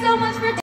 so much for